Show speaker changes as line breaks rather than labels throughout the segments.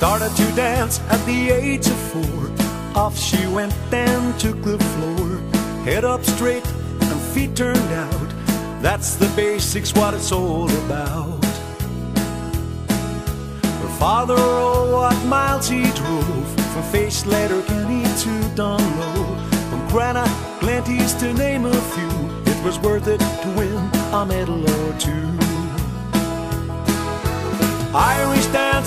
Started to dance at the age of four. Off she went and took the floor. Head up straight and feet turned out. That's the basics, what it's all about. Her father, oh, what miles he drove from Feis Letterkenny to Dungloe. From Grana, Glenties to name a few, it was worth it to win a medal or two.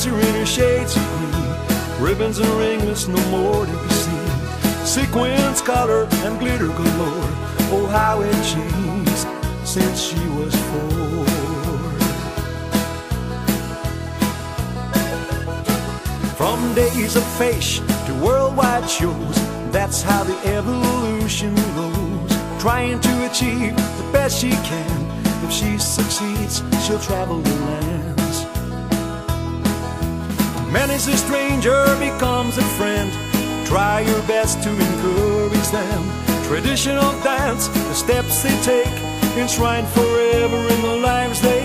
Dancer in shades of green, ribbons and ringlets no more to be seen. Sequins, color, and glitter galore. Oh, how it changed since she was four. From days of feis to worldwide shows, that's how the evolution goes. Trying to achieve the best she can. If she succeeds, she'll travel the lands. Many's a stranger becomes a friend. Try your best to encourage them. Traditional dance, the steps they take, enshrined forever in the lives they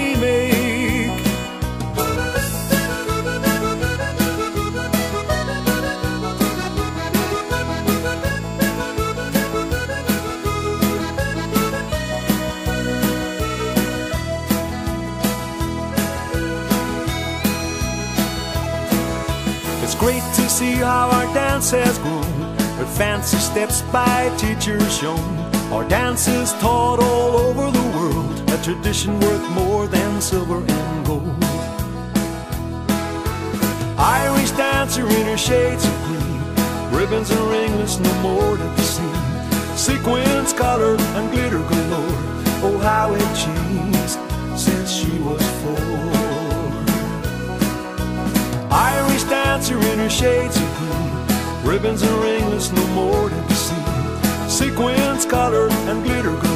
It's great to see how our dance has grown, with fancy steps by teachers shown. Our dance is taught all over the world, a tradition worth more than silver and gold. Irish dancer in her shades of green, ribbons and ringlets no more to be seen. Sequins, color, and glitter galore. Oh, how it changed Dancer in her shades of green, ribbons and ringlets no more to be seen. Sequins, color, and glitter